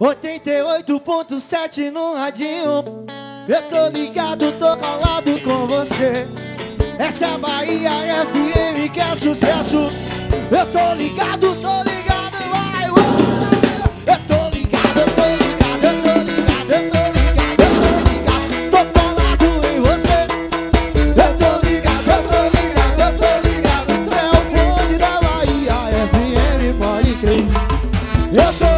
88.7 no radinho. Eu tô ligado, tô calado com você. Essa é Bahia FM quer é sucesso. Eu tô ligado, tô ligado, vai, vai Eu tô ligado, eu tô ligado, eu tô ligado, eu tô ligado, eu tô ligado. Tô calado em você. Eu tô ligado, eu tô ligado, eu tô ligado. Você é o bonde da Bahia FM, pode crer? Eu tô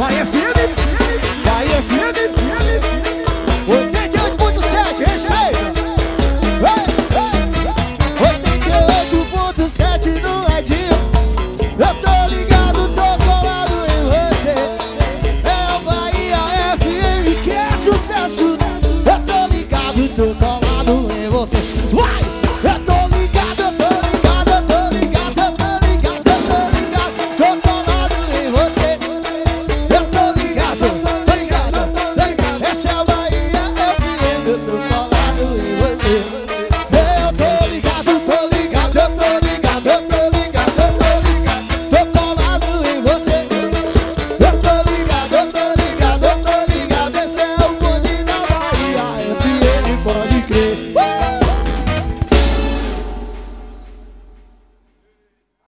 Why you feel?